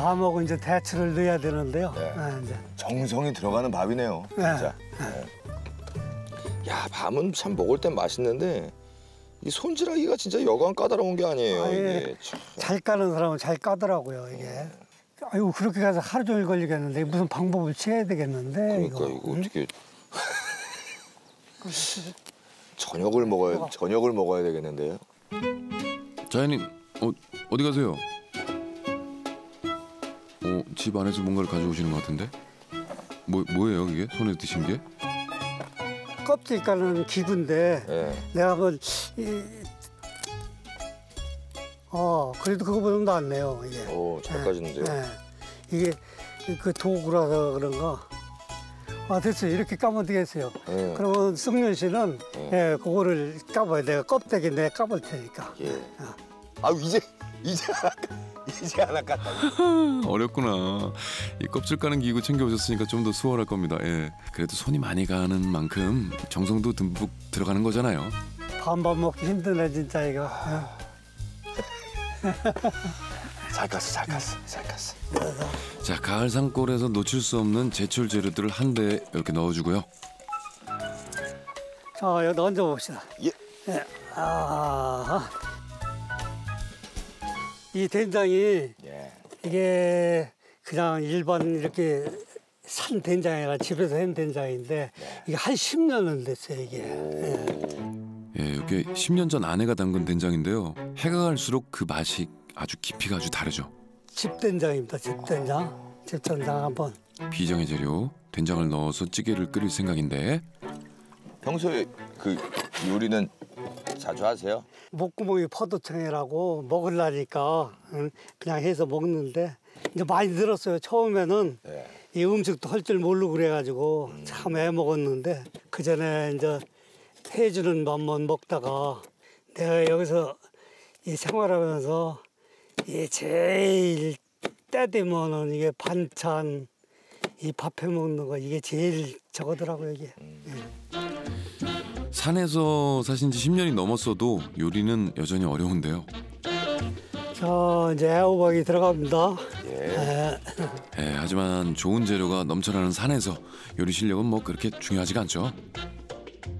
밤하고 이제 대추를 넣어야 되는데요. 네. 아, 이제 정성이 들어가는 밥이네요. 네. 진짜. 네. 야 밤은 참 먹을 땐 맛있는데 이 손질하기가 진짜 여간 까다로운 게 아니에요. 아, 예. 이게 참. 잘 까는 사람은 잘 까더라고요 이게. 아이고 그렇게 가서 하루 종일 걸리겠는데 무슨 방법을 취해야 되겠는데 그러니까 이거 응? 어떻게 저녁을 먹어야 저녁을 먹어야 되겠는데요. 자연님 어, 어디 가세요? 어, 집 안에서 뭔가를 가져오시는 것 같은데? 뭐 뭐예요 이게 손에 드신 게? 껍질 까는 기구인데 예. 내가 뭐 이, 어 그래도 그거보다 낫네요 이게. 오, 잘 예, 까지는데요. 예. 이게 그 도구라서 그런가. 아 됐어요 이렇게 까면 되겠어요. 예. 그러면 승윤 씨는 네. 예, 그거를 까봐야 내가 껍데기 내가 까볼 테니까. 예. 아 이제 이제 까- 이제 하나 깠다. 어렵구나. 이 껍질 까는 기구 챙겨 오셨으니까 좀 더 수월할 겁니다. 예. 그래도 손이 많이 가는 만큼 정성도 듬뿍 들어가는 거잖아요. 반밥 먹기 힘드네 진짜 이거. 예. 잘 깠어, 잘 깠어, 잘 깠어. 자, 가을 산골에서 놓칠 수 없는 제철 재료들을 한대 이렇게 넣어주고요. 자 여기 얹어 봅시다. 예. 예. 아. 이 된장이 예. 이게 그냥 일반 이렇게 산 된장이라 집에서 한 된장인데 이게 한 10년은 됐어요 이게. 예. 예, 이게 10년 전 아내가 담근 된장인데요. 해가 갈수록 그 맛이 아주 깊이가 아주 다르죠. 집된장입니다. 집된장. 집된장 한번. 비정의 재료 된장을 넣어서 찌개를 끓일 생각인데 평소에 그 요리는 자주 하세요? 목구멍이 포도청이라고 먹으려니까 응, 그냥 해서 먹는데 이제 많이 늘었어요. 처음에는 네. 이 음식도 할 줄 모르고 그래가지고 참애 먹었는데 그 전에 이제 해주는 맘만 먹다가 내가 여기서 이 생활하면서 이 제일 때 되면은 이게 반찬 이 밥해 먹는 거 이게 제일 저거더라고요 이게. 산에서 사신 지 10년이 넘었어도 요리는 여전히 어려운데요. 자 이제 애호박이 들어갑니다. 예. 예. 예, 하지만 좋은 재료가 넘쳐나는 산에서 요리 실력은 뭐 그렇게 중요하지가 않죠.